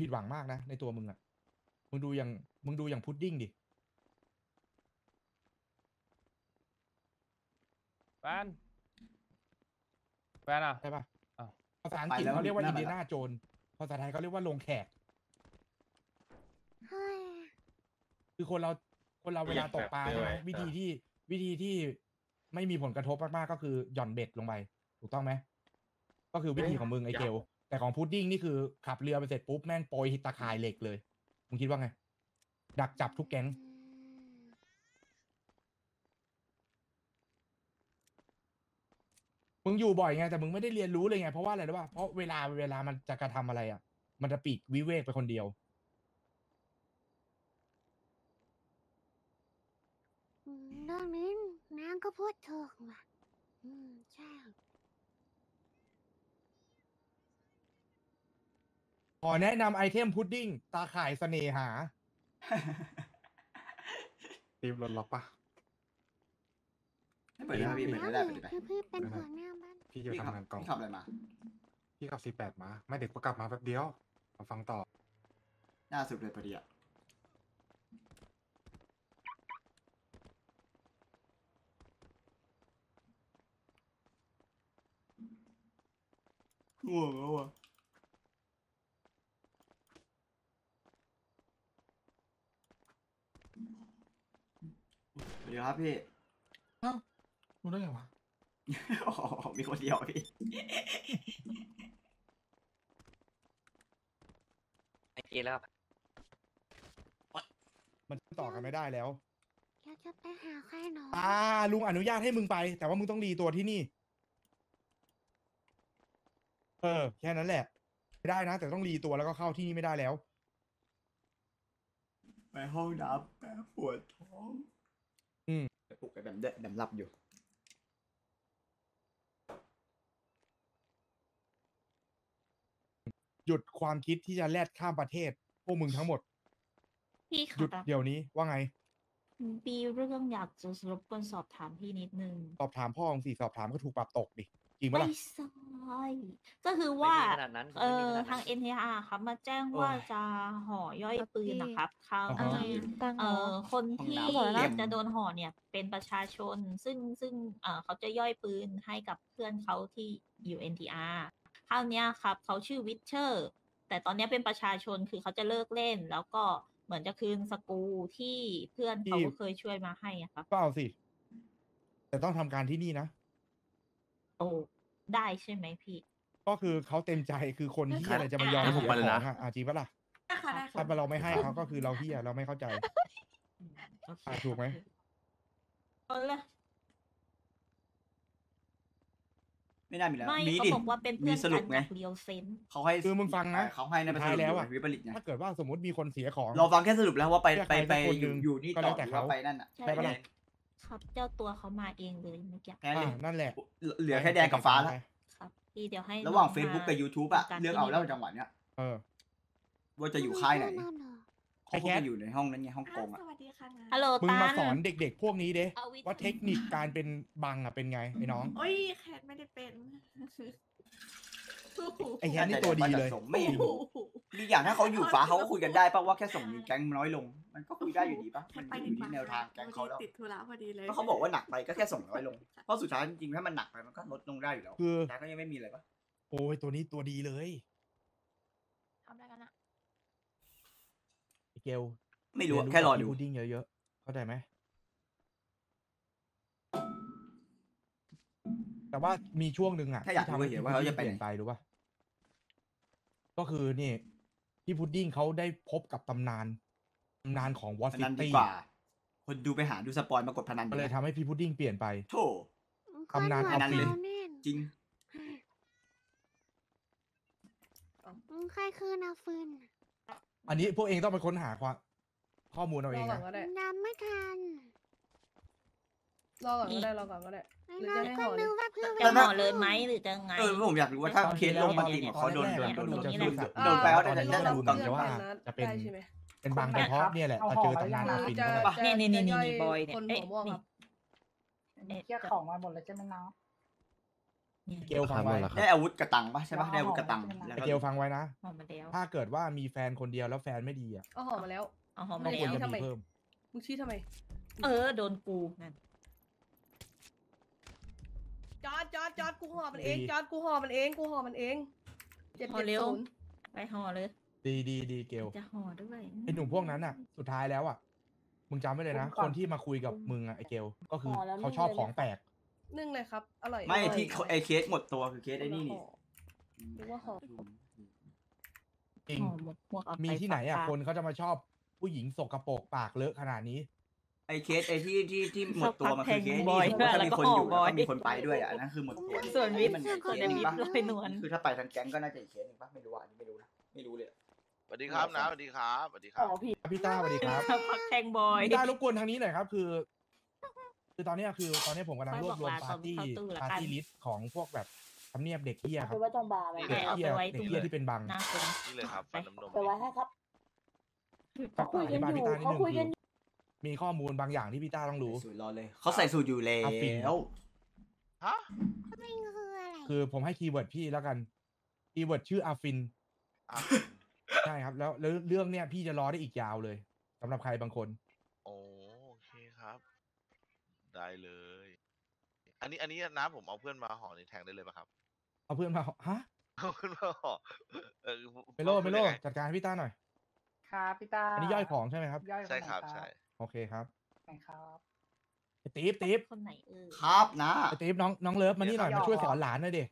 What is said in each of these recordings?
ผิดหวังมากนะ ในตัวมึงอะมึงดูอย่างมึงดูอย่างพุดดิ้งดิแฟนแฟนอะ ใช่ปะอ้าว ภาษาอังกฤษไปแล้วเขาเรียกว่านั่อินนเดียน่ะนาโจนภาษาไทยเขาเรียกว่าลงแขก เฮ้ยคือคนเราคนเราเวลาตกปลาใช่ไหมวิธีที่วิธีที่ไม่มีผลกระทบมากๆก็คือหย่อนเบ็ดลงไป ถูกต้องไหมก็คือวิธีของมึงไอเกล แต่ของพุดดิ้งนี่คือขับเรือไปเสร็จปุ๊บแม่งโปรยตะข่ายเหล็กเลยมึงคิดว่าไง ดักจับทุกแก๊งมึงอยู่บ่อยไงแต่มึงไม่ได้เรียนรู้เลยไงเพราะว่าอะไรรู้ป่ะเพราะเวลาเวลามันจะกระทำอะไรอะ มันจะปีกวิเวกไปคนเดียว เรื่องนี้น้าก็พูดถูกว่ะ อืมใช่ ขอแนะนำไอเทมพุดดิ้งตาข่ายเสน่หารีบรถล็อกปะให้เปิดได้ไหมพี่เปิดไม่ได้เปิดได้ไหมคือพี่เป็นหัวหน้าบ้านพี่จะไปพี่ขับทำงานกล่อง พี่ขับอะไรมาพี่ขับ C8 มา ไม่เด็กก็กลับมาแป๊บเดียวมาฟังต่อหน้าสุดเลยพอดีอะง่วงแล้วอะสวัส ดีครับพี่เอ้ารู้ได้ไงวะโอ้โหมีคนเดียวพี่ ไอเกแล้วครับมันต่อกันไม่ได้แล้วเดี๋ยวจะไปหาใครหนออ่าลุงอนุญาตให้มึงไป แต่ว่ามึงต้องรีตัวที่นี่ เออ แค่นั้นแหละ ไม่ได้นะ แต่ต้องรีตัวแล้วก็เข้าที่นี่ไม่ได้แล้ว ไปห้องน้ำแป๊บปวดท้องอืมไปปลุกไอ้แบมเด้แบมหลับอยู่ หยุดความคิดที่จะแลดข้ามประเทศ พวกมึงทั้งหมด พี่หยุดคะเดี๋ยวนี้ว่าไง ปีเรื่องอยากจะรบกวนสอบถามพี่นิดนึง สอบถามพ่อของสี่สอบถามก็ถูกปรับตกดิ จริงปะไม่ล่ะใช่ก็คือว่า ไม่มีขนาดนั้นผมเอไม่มีอขนาดนั้น ทาง NTR ครับ มาแจ้งว่าโอ้ย จะห่อย่อยปืนนะครับคราวอ่าฮะ นี้ตังเอ่อคนที่ห้องน้ำเต็มจะโดนห่อเนี่ย เป็นประชาชนซึ่งซึ่งเอ่อเขาจะย่อยปืนให้กับเพื่อนเขาที่อยู่ NTR คราวเนี้ยครับเขาชื่อวิเชอร์แต่ตอนเนี้ยเป็นประชาชนคือเขาจะเลิกเล่น แล้วก็เหมือนจะคืนสกรูที่เพื่อนเขาที่ เคยช่วยมาให้อะครับ ก็เอาสิ แต่ต้องทำการที่นี่นะ โอ้ได้ใช่ไหมพี่ ก็คือเขาเต็มใจคือคนที่อะไรจะมายอมงั้นผมเสียไปเลยขนะองอะอะจริงปะล่ะได้ค่ะได้ถ้าเราไม่ให้เขาก็คือเราเฮียเราไม่เข้าใจอะถูกไหม เอาเลยไม่น่ามีแล้วไม่มีเขาดิ บอกว่าเป็นมีเพื่อนสรุกัปนไงกับเรียวเซนเขาให้คือมึงฟังนะเขาให้นะสุเป็นดท้ายสรุปแล้วอยู่อะ วิปริตไงถ้าเกิดว่าสมมติมีคนเสียของ เราฟังแค่สรุปแล้วว่าไปเรียกไปใครไปสักคนอยู่หนึ่งอยู่นี่ก็ต่แล้อวแต่หรือว่าเขาไปนั่นอะใช่ได้ปะล่ะ ครับเจ้าตัวเขามาเองเลยเมื่อกี้แค่นั้นเลยอะนั่นแหละเหลือแค่แดงกับฟ้าแล้วครับพี่เดี๋ยวให้ระหว่าง น้อ Facebook มกับ YouTube อะจัดการเลือกที่เอาแล้วนี่จังหวะเนี้ยเออ ว่าจะอยู่ค่ายไหนเพื่อนเราเหรอเขาคงจะอยู่ในห้องนั้นไงห้องกงอะ สวัสดีค่ะนะฮัลโหลมึงตามาสอนเด็กๆพวกนี้เด้เอาวิธีว่าเทคนิคการเป็นบังอะเป็นไงไอ้น้องโอ้ยแคทไม่ได้เป็นไอ้แฮนนี่ตัวดีเลยส่งไม่ โอ้โห มีอย่างถ้าเขาอยู่ฟ้าเขาก็คุยกันได้ป่ะว่าแค่ส่งมีแก๊งน้อยลง มันก็คุยได้อยู่ดีป่ะแคมันทไปอดียู่กว่าที่แนวทางแก๊งเขาแล้วติดธุระพอดีเลยก็เขาบอกว่าหนักไปก็แค่ส่งน้อยลงเพราะสุดท้ายจริงๆถ้ามันหนักไปมันก็ลดลงได้อยู่แล้วคือแต่ก็ยังไม่มีอะไรป่ะโอ้ยตัวนี้ตัวดีเลยทำได้กันนะไอ้เกลไม่รู้อะเยนแค่รอจากดูพี่พุดดิ้งเยอะๆเข้าใจไหมแต่ว่ามีช่วงหนึ่งอะแค่อยากที่รู้ทำให้เฉยๆพี่ว่าเขาพุดดิ้จะงไปเปลี่ยนไหนไปรู้ป่ะก็คือนี่ พี่พุดดิ้งเขาได้พบกับตำนานตำนานของวอพซินันดีตี้กว่า คนดูไปหาดูสปอยมากดพนันก็เลยดีทำให้พี่พุดดิ้งเปลี่ยนไปโธ่ตำนานคเอาหัวฟินเราแน่นจริงอืมใครคือนาฟืนอันนี้พวกเองต้องไปค้นหาความข้อมูลเอารเอองก่อนะนก็ได้นำไม่ทัน รอก่อนก็ได้รอก่อนก็ได้ไอ้หรือน้อจะงให้ก็ห่อเลยนึกว่าเพื่อนจะห่อเลยไหมหรือจะไง เออผมอยากรู้ว่าถ้าเคสลงมาจริงอะเขาโดนโดนโดนก็โดดูนจะนี่รู้แหละสึกโดนไปว่าตอนได้นี้ได้ก็ดูกันว่าจะเป็นได้ใช่ไหมเป็นบางไปเพราะเนี่ยแหละจะเจอตำนานหอารือฟินจะเข้าไปจะเนี่ยเนี่ยเนี่ยจะเนี่ยบอยเนี่ยคนเอ๊ะหัวม่วงครับนี่เคลียร์ของมาหมดแล้วใช่ไหมน้องเนี่ยเกลฟังไว้ได้อาวุธกระตังปะใช่ปะได้อาวุธกระตังแล้วไอก็เกลฟังไว้นะหอมมาแล้วถ้าเกิดว่ามีแฟนคนเดียวแล้วแฟนไม่ดีอะเอาหอมมาแล้วเอาหอมก็มาควรแล้วจะทำไมมีเพิ่มมึงชี้ทำไม เออโดนกูนั่น จอดจอดจอดกูห่อมันเองดีจอดกูห่อมันเองกูห่อมันเองเจ็ดห่อเจ็ดเร็ว ศูนย์ไปห่อเลย ดีดีดีเกลจะห่อด้วยไอหนุ่มพวกนั้นอะ สุดท้ายแล้วอะมึงจำไว้เลยนะ คนที่มาคุยกับมึงอะไอเกลก็คือเขาชอบของแปลกนึ่งเลยครับ อร่อยไม่อร่อยที่เขาไอเคสหมดตัวคือเคสไอ้นี่นี่หรือว่าห่อจริงห่อหมดพวกเอาไปมีที่ไหนอะฝากคนเขาจะมาชอบผู้หญิงสกปรกปากเลอะขนาดนี้ไอเคสไอที่ที่ที่หมดตัวมันคือเคสบนี่อยสมมติถ้าแล้วมีก็คนอยู่ห่อแล้วก็บอยมีคนไปด้วยอะอันนั้นคือหมดตัวส่วนวิทย์มันส่วนเคสหวินึ่ทงย์ปะลอยนวลคือถ้าไปทางแก๊งก็น่าจะอีกเคสหนึ่งปะไม่รู้อะอันนี้ไม่รู้นะไม่รู้เลยอะสวัสดีครับนะสวัสดีครับสวัสดีครับพี่ต้าสวัสดีครับพักแทงบอยพี่ต้ารบกวนทางนี้หน่อยครับ คือ คือตอนเนี้ยคือตอนเนี้ยผมกำลังรวบรวมค่อยบอกลาปาร์ตี้ตอนเข้าตู้ละกันปาร์ตี้ลิสต์ของพวกแบบทำเนียบเด็กเฮียครับไว้ตรงบาร์ไหมเด็กเอาเฮีไปยไว้เด็ตกรงเฮียที่เป็นบังหน้าคนนี่เลยครับฟันน้ำนมไปไว้ให้ครับฝากอธิบายพี่ต้านิดนึงเขาคุยคืกัอน มีข้อมูลบางอย่างที่พี่ต้าต้องรู้ สูตรรอเลยเขาใส่สูตรอยู่แล้เอาฟินวฮะไม่คืออะไรคือผมให้คีย์เวิร์ดพี่แล้วกัน คีย์เวิร์ดชื่ออาฟิน อะใช่ครับแล้วแล้วเรื่องเนี้ยพี่จะรอได้อีกยาวเลยสำหรับใครบางคน โอโอเคครับ ได้เลย อันนี้อันนี้น้าผมเอาเพื่อนมาห่อในแทงได้เลยปะครับ เอาเพื่อนมาฮะเอาเพื่อนมาห่อเออเมโลเมโลพูดยังไงจัดการให้พี่ต้าหน่อย ครับพี่ตาอันนี้ย่อยของใช่ไหมครับ ย่อยใช่ครับใช่ โอเคครับครับไอ้ตีฟตีฟคนไหนเออครับนะไอ้ตีฟน้องน้องเลิฟมานี่หน่อยเดี๋ยวมาช่วยเขาสยอมอนหลานหน่อยดิ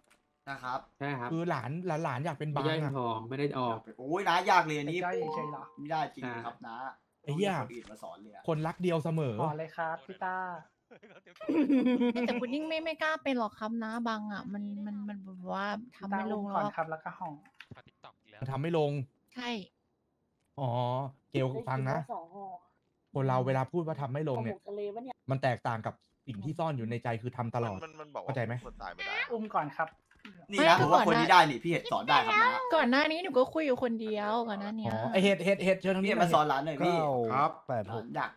นะครับ ใช่ครับคือหลานหลานหลานอยากเป็นบังย่อยอะ ทองไม่ได้ออก โอ้ยนะยากเลยอันนี้ย่อยเฉยๆเหรอ ไม่ได้จริงอ่าครับนะไอ้เหี้ย คนอื่นมาสอนเลยอะคนรักเดียวเสมอ ขอเลยครับพี่ตาแต่พุดดิ้งไม่ไม่กล้าเป็นหรอกครับนะบางอะ มันมันมันแบบว่าทำไม่ลงหรก่อนอกครับแล้วก็ห่อมันทำไม่ลง ใช่ อ๋อ เกลฟังนะ สองห่อ คนเราเวลาพูดว่าทำไม่ลงเนี่ยหมกทะเลวะเนี่ย มันแตกต่างกับสิ่งที่ซ่อนอยู่ในใจคือทำตลอด มันมันบอกว่าเข้าใจไหม คนตายไม่ได้ อุ้มก่อนครับ นี่นะผมว่าคนนี้ได้นี่พี่เห็ดสอนได้ครับนะก่อนหน้านี้หนูก็คุยอยู่คนเดียวก่อนหน้าเนี้อ๋ย อไอเห็ดเห็ดเห็ดเชิญทางพี่นี้เห็ดหน่มาอยสอนร้านหน่อยพี่ครับ แปดหกอยาก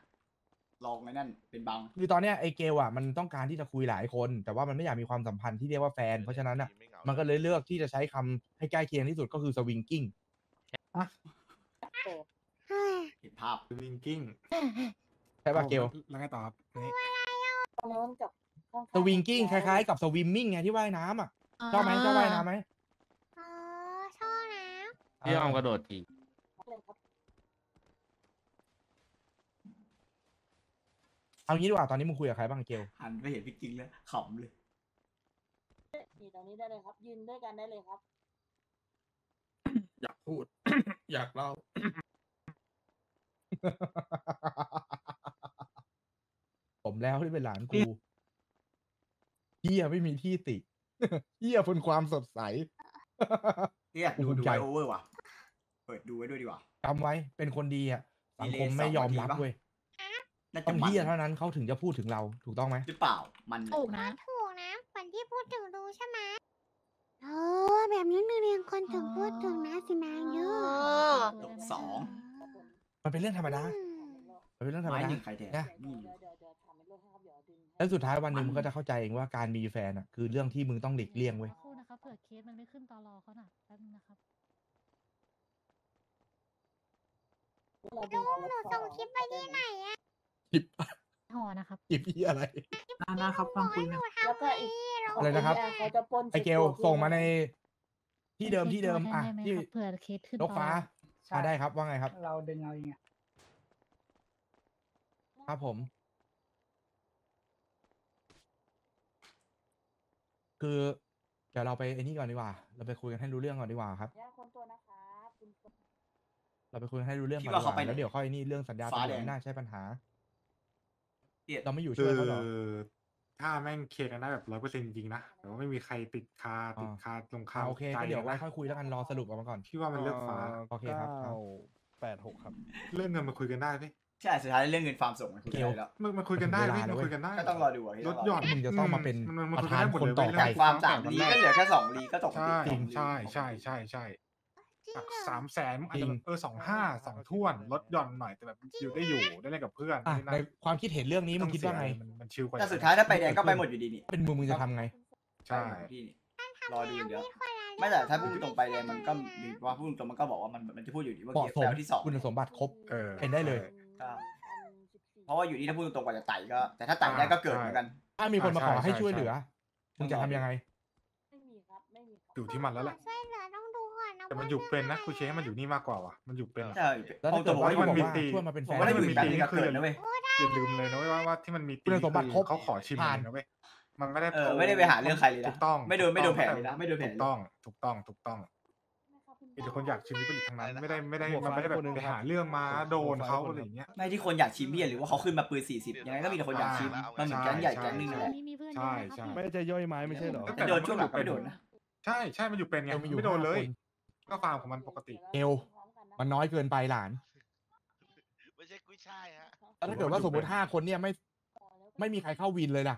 ลองไอ้นั่นเป็นบังคือตอนเนี้ยไอเกลอะมันต้องการที่จะคุยหลายคน แต่ว่ามันไม่อยากมีความสัมพันธ์ที่เรียกว่าแฟน เพราะฉะนั้นอะไม่เหงามันก็เลยเลือกที่จะใช้คำให้ใกล้เคียงที่สุดก็คือสวิงกิ้งเฮ้ยเห็น ภาพวิงกิ้งใช่ป่ะเกลแล้วไงต่อครับนี่ตรงนั้นกับข้างๆสวิงกิ้งคล้ายๆกับสวิมมิ่งไงที่ว่ายน้ำอะชอบไหมชอบว่ายน้ำไหมอ๋อชอบนะพี่ออมกระโดดทีเลยครับเอางี้ดีกว่าตอนนี้มึงคุยกับใครบ้างเกลหันไปเห็นพี่จริงแล้วขำเลยนี่ตรงนี้ได้เลยครับ ยืนด้วยกันได้เลยครับ อยากพูด อยากเล่า ผมแล้วที่เป็นหลานกูเฮียไม่มีที่ติเฮียบนความสดใสเนี่ยดูภูมิดูใจไวโอเวอร์ว่ะ เปิดดูไว้ด้วยดีกว่าจำไว้เป็นคนดีอะสังคมดีเลยไม่ยอมสองนาทีรับปะเว้ยน่าต้จะองมันเฮียเท่านั้นเขาถึงจะพูดถึงเราถูกต้องไหมหรือเปล่า มันถูกนะถูกนะเหมือนที่พูดถึงดูใช่ไหมโอ้แบบนี้นักเรียนคนถึงพูดถึงนะสินาเยอะตกสอง มันเป็นเรื่องธรรมดาอืมมันเป็นเรื่องธรรมไม้ดา หนึ่งใครแทนนะนี่เดี๋ยวเดี๋ยวเดี๋ยวถามเป็นเรื่องให้ครับเดี๋ยวดึงให้แล้วสุดท้ายวันหนึ่งมึงก็จะเข้าใจเองว่าการมีแฟนอะคือเรื่องที่มึงต้องหลีกเลี่ยงเว้ย คู่นะครับเผื่อเคสมันไม่ขึ้นตอรอเขาหนักแป๊บนึงนะครับเราดึงเอาหไว้นูก่ส่องคลิปไปที่ไหนอะคลิปห่อนะครับคลิปเหียอะไรนะครับฟังคุยกันแล้วก็อีกอะไรนะครับ เขาจะปล้นไอเกลส่งมาในที่เดิมที่เดิมอะได้ไหมที่ครับเผื่อเคสขึ้นนกฟ้า ตอรออะได้ครับว่าไงครับ เราดึงเอาเองอะครับผม คือเดี๋ยวเราไปไอ้นี่ก่อนดีกว่า เราไปคุยกันให้รู้เรื่องก่อนดีกว่าครับย่าคนตัวนะครับคุณเราไปคุยกันให้รู้เรื่องคิก่ดอนดีว่ากเขาว่าไปไหนแล้วเดี๋ยวค่อยนี่เรื่องสัญญาฟ้าตำรวจแดง ไม่น่าใช่ปัญหาเหี้ยเราไม่อยู่คืช่วยอเขาเหรอ ถ้าแม่งเคลียร์กันได้แบบร้อยเปอร์เซ็นต์จริงๆนะแต่ว่าไม่มีใครติดคาติดอ่าคาตรงคาอ่าโอเคใจก็เดี๋ยวไว้นะค่อยคุยแล้วกันรอสรุปออกมาก่อน พี่ว่ามันเลือกฟ้า โอเคครับครับแปดหกครับ เรื่องเงินมาคุยกันได้ไหมใช่สุดท้ายเรื่องเงินฟาร์มส่งมันคุยเกกันลได้แล้ว มันมันคุยกันได้เวลาพี่แล้วมันเว้ยคุยกันได้ก็ต้องรอดูอะลดหย่อนมึงจะต้องมาเป็นมันมันปคุระยธานได้หมดคนเลยต่อเว้ยไป เรื่องฟาร์มสามลีก็เหลือแค่สองลีก็ตกใช่สองลีใช่ใช่ใช่ใช่ สามแสนอาจจะแบบเออสองห้าสองท่วนลดหย่อนหน่อยแต่แบบอยู่ได้อยู่ได้เล่นกับเพื่อนอะได้ในความคิดเห็นเรื่องนี้มึงคิดว่าไงมันมันชิลกว่าแต่สุดท้ายถ้าไปแดงก็ไปหมดอยู่ดีนี่เป็นมึงมึงจะทำไง ใช่พี่นี่รอดูอย่างเดียวไม่แต่ถ้าพูดตรงไปเลยมันก็มีว่าพูดตรงมันก็บอกว่ามันมันจะพูดอยู่ดีว่าเหมาะเกียสมร์ที่สองคุณสมบัติครบเออเป็นได้เลยใช่เพราะว่าอยู่นี่ถ้าพูดตรงๆกว่าจะไต่ก็ แต่ถ้าไต่ได้ก็เกิดเหมือนกัน ถ้ามีคนมาขอใช่ให้ใช่ช่วยเหลือใช่มึงจะทำยังไงไม่มีครับไม่มีครับอยู่ที่มันแล้วแหละ แต่มันอยู่เป็นนะกูเชให้มันอยู่นี่มากกว่าว่ะมันอยู่เป็นอะใช่แล้วถ้าเกิดผมว่าว่าเขาบอกมันมีว่าตีช่วยมาเป็นผแฟมนว่าถ้าอยู่มีอีกแป๊บตีนึงนี่ก็คือเกิดนะเว้ยอย่าลืมเลยนะเว้ยว่าว่าที่มันมีคุณสมบัติครบเขาขอชิมผ่านเลยนะเว้ยมันไม่ได้เออไม่ได้ไปหาเรื่องใครเลยนะถูกต้องไม่โดนไม่โดนถูกแผลต้องเลยนะไม่โดนแผลถูเลยกต้องถูกต้องถูกต้องมีแต่คนอยากชิมวิปริตทั้งนั้นไม่ได้ไม่ได้มันไม่ได้แบบไปหาเรื่องมาโดนเขาอะไรอย่างเงี้ยไม่ที่คนอยากชิมเบียร์หรือว่าเขาขึ้นมาปืนสี่สิบยังไงก็มีแต่คนอยากชิมมันเหมือนแก๊งใหญ่ใช่แก๊งนึงนั่นแหละใช่ใช่ไม่ได้จะย่อยไม้ไม่ใช่เหรอแต่โดนช่วงหลังไม่โดนนะใช่ใช่มันอยู่เป็นไงเออมันอยู่ไม่โดนเลยห้าคน ก็ฟาร์มของมันปกติ เอว มันน้อยเกินไปหลาน ไม่ใช่กุ้ยช่ายฮะแล้วถ้าเกิดว่าสมมติห้าคนเนี่ยไม่ ไม่มีใครเข้าวินเลยล่ะ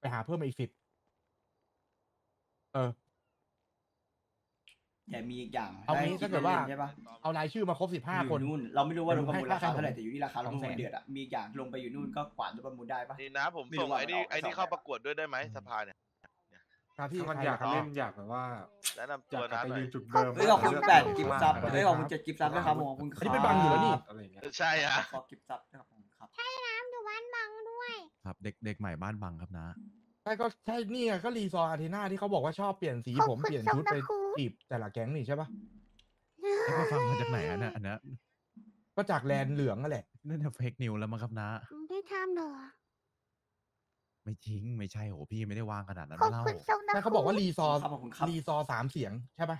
ไปหาเพิ่มมาอีกสิบเออ อย่ามีอีกอย่างเอางี้ได้ถ้าเกิดว่า ใช่ปะเอารายชื่อมาครบสิบห้าอยู่คนนู่นเราไม่รู้ว่าลงประมูลราคาให้ค่าเท่าไหร่ขนมแต่อยู่ที่ราคาลงประมูล200,000เดือดอะมีอีกอย่างลงไปอยู่นู่นก็กวาดลงประมูลได้ปะ นี่นะผมไม่รู้ส่งว่าไอ้นี่มันออกไอ้นี่ไปสองเข้าแบบประกวดด้วยได้ไหมสภาเนี่ย หน้าที่ถ้ามันใครอยากครับเล่นอยากแบบว่าแนะนำอยาตักวกลับนะไปหน่อยืยนจุดเดิมเฮ้ยขอบคุณเลืกแปดเลือกิฟต์มาซับอะไรเฮ้ยขอบคุณเจ็ดกิฟต์ซับนะครับผมขอบคุณอันนี้เป็นบังอยู่แล้วนี่อะไรอย่างเงี้ยใช่ฮะขอกิฟต์ซับนะครับผมครับน้ำอยู่บ้านบังด้วย ครับเด็กเด็กใหม่บ้านบังครับนะใช่ก็ใช่นี่ไงก็รีซอร์อาร์เทนาที่เขาบอกว่าชอบเปลี่ยนสีขอบผมคุณเปลี่ยนชุดสำหรับไปครูจีบแต่ละแก๊งนี่ใช่ปะแล้วก็ฟังมาจากไหนอันน่ะอันนั้นก็จากแลนด์เหลืองนั่นแหละนั่นเฟกนิวแล้วมั้งครับนะได้ทำเหรอ ไม่จริงไม่ใช่โหพี่ไม่ได้วางขนาดนั้นขอบมาเล่าคุณสำหรับใช่เขาบอกว่ารีซอร์ครับขอบคุณครับ รีซอร์สามเสียงใช่ปะ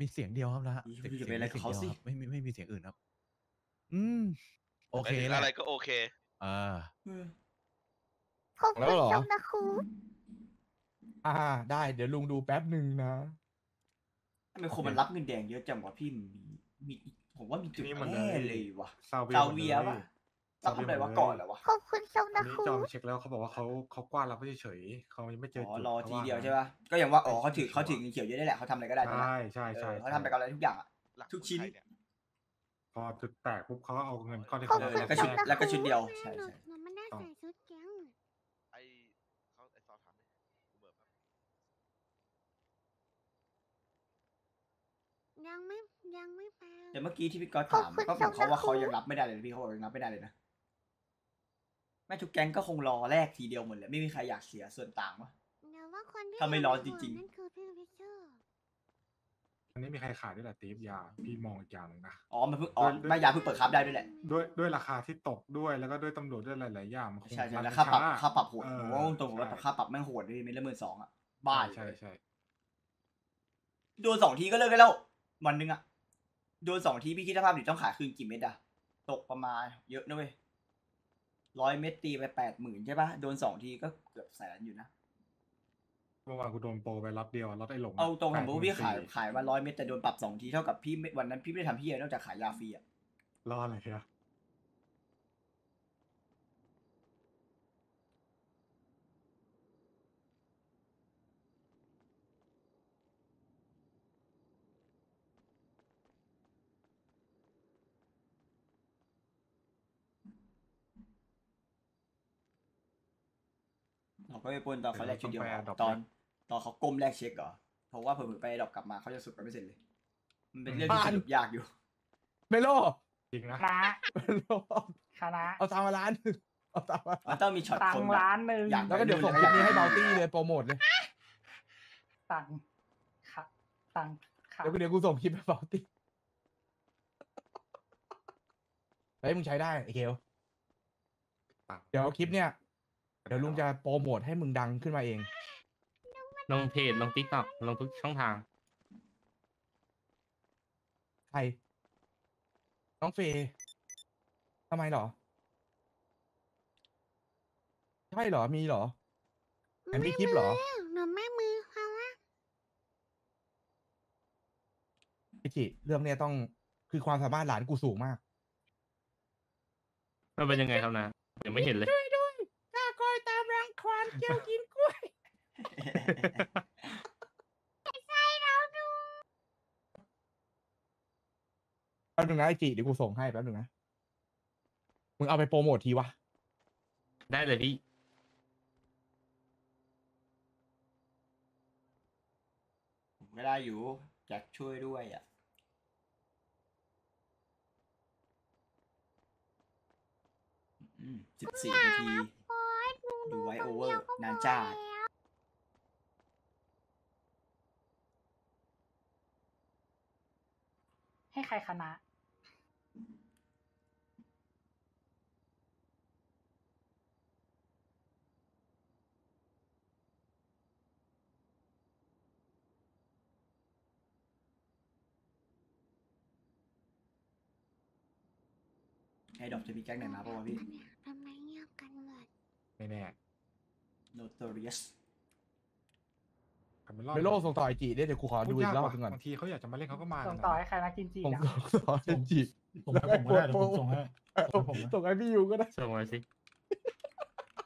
มีเสียงเดียวครับนะอีเสียงพี่จะเสียงไปอะไรเสียงกับเขาเดียวสิครับไม่มีไม่มีเสียงอื่นครับ อืม โอเคหมายถึงแหละอะไรก็โอเค เออ เออขอบแล้คุวณเหรอสำหรับครูอ่า ได้เดี๋ยวลุงดูแป๊บหนึ่งนะทำไมคนมันรับเงินแดงเยอะจังวะพี่มีมีผมว่ามีจุดนี่มันแน่เลยว่ะซาเวียซาเวียป่ะซารับเวียทำอะไรวะหมดเลยก่อนเหรอวะ ขอบคุณสำหอัรันบนี้ครูจอมเช็คแล้วเขาบอกว่าเขาเขากว้านเราไม่เฉยๆเขายังไม่เจออ๋อ จุดรอขาทีว่าเดียวงั้นใช่ป่ะ ก็อย่างว่า อ๋อเขาถือเขาถือเงินเขียวเยอะได้แหละเขาทำอะไรก็ได้ตอนนั้นใช่ใช่เอใช่อเขาทำไปกับอะไรทุกอย่างอะ หลักทุกชิ้นใครเยพอจุดแตกปุ๊บเขาก็เอาเงินก้อนที่ขอบเขาเออได้แล้วก็ชุดแรแล้วก็ชุดเดียว ใช่หนูใช่หนูไม่ได้ใส่ชุดแก๊งไอ้เขาไอ้ซอถามดิกูเบิกครับยังไม่ยังไม่ไปแต่เมื่อกี้ที่พี่ก๊อตขอบถามคุณก็บอกเขาว่าสำหรับเขายังรับไม่ได้เลยนะพี่เขาบอกยังรับไม่ได้เลยนะแม่ทุกแก๊งก็คงรอแรกทีเดียวหมดเลยไม่มีใครอยากเสียส่วนต่างวะเดี๋ยวว่าคนที่ถ้าไม่ร้อนจริงๆ นั่นคือพี่วิเชอร์อันนี้มีใครขายด้วยแหละตีฟยาพี่มองอีกอย่างหนึงนะ อ๋อมันเพิ่งอ๋อแม่ยาเพิ่งเปิดคราบได้ด้วยแหละ ด้วยด้วยราคาที่ตกด้วยแล้วก็ด้วยตำรวจด้วยหลายๆอย่างมันคงใช่ใช่มันแล้วค่าปรับช้ค่าปรับโหดเอโอ้อโหตรงๆว่าใช่ค่าปรับแม่งโหดเลยเม็ดละหมื่นสองอะบ้าอยู่ใช่ใช่โดนสองทีก็เลิกได้แล้ววันหนึงอะโดนสองทีพี่คิดสภาพดิต้องขายคืนกี่เม็ดอะตกประมาณเยอะนะเว้ย ร้อยเม็ดตีไปแปดหมื่นใช่ปะโดนสองทีก็เกือบแสนอยู่นะเมื่อวานกูโดนโปรไปล็อตเดียวล็อตไอ้หลงะเอาตรงสมมติว่าพี่84,000ขายขายมาร้อยเม็ดแต่โดนปรับสองทีเท่ากับพี่ไม่วันนั้นพี่ไม่ได้ทำพี่อะไรนอกจากขายยาฟรีอะรอดเลยอะ เราก็ไปปล้นตอนเขาแลกชุดเดียวเหรอตอนตอนเขาก้มแลกเช็คเหรอเพราะว่าเผื่อๆไปดรอปกลับมาเขาจะสุดกันไม่เสร็จเลย มันเป็นเรื่องที่บ้านสรุปยากอยู่เมโลจริงนะนะเมโลคณะเอาตังค์มาล้านหนึ่งเอาตังค์มามันต้องมีช็อตตัคงนค์แบบล้านหนึ่งอยากแล้วก็เดี๋ยวส่งคลิปนี้ให้เบลตี้เลยโปรโมทเลยตังค์ค่ะตังค์ค่ะเดี๋ยวกูเดี๋ยวกูส่งคลิปให้เบลตี้เฮ้ยมึงใช้ได้ไอ้เกลเดี๋ยวคลิปเนี้ย เดี๋ยวลุงจะโปรโมทให้มึงดังขึ้นมาเอง ลงเพจลงทิกตอกลงทุกช่องทาง ใคร น้องเฟย์ทำไมเหรอ ใช่เหรอ มีเหรอแอนมีคลิปเหรอ หนูไม่มือเขาว่าพี่จิเรื่องเนี้ยต้องคือความสามารถหลานกูสูงมาก มันเป็นยังไงครับนะยังไม่เห็นเลย เกี่ยวกินกล้วยใช่แล้วดูแป๊บนึงนะไอจิเดี๋ยวกูส่งให้แป๊บนึงนะ มึงเอาไปโปรโมททีวะ ได้เลยพี่ก็ได้อยู่แจ็คช่วยด้วยอะสิบสี่นาทีโอ๊ยหนู ดูไว้คนโอเวอดียร์ก็นานพอจ้าแล้วให้ใครคณะ ไอ้ดอกจะมีแก๊งไหนมาป่าวะพี่ ทำไมเงียบกันหมด ไม่แน่ notorious คาเมลอนเมโลส่งต่อไอจีได้เดี๋ยวกูขอพูดูดอียากกรอบว่ะหนึงก่อนบางทีเขาอยากจะมาเล่นเขาก็มาส่งกันต่อนะให้ใครนะกินจีส่งอะต่อไอจี ผมให้ผมก็ได้เดี๋ยวผมส่งให้ส่งให้ผมนะส่งไอพี่ยูก็ได้ส่งมาสิ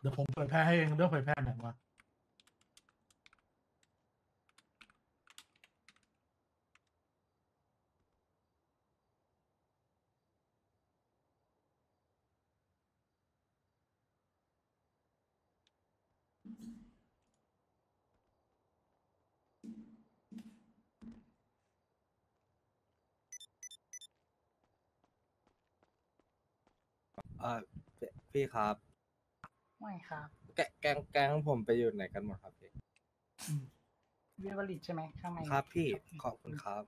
เดี๋ยวผมเผยแพร่ให้เองเรื่องเผยแพร่หนังว่า ออพี่ครับ ไม่ครับแกแกงแกงผมไปอยู่ไหนกันหมดครับพี่ วิวลิตใช่ไหมข้างใน ครับพี่ขอบคุณครับ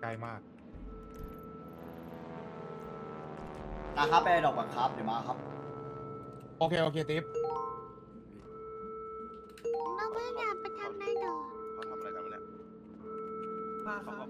ใกล้มากนะครับไปไอ้ดอกก่อนครับ เดี๋ยวมาครับ โอเค โอเคติ๊บเราไม่อยากไปทำอะไรดอกเขาทำอะไรกันวะเนี่ยมาคเขารับก็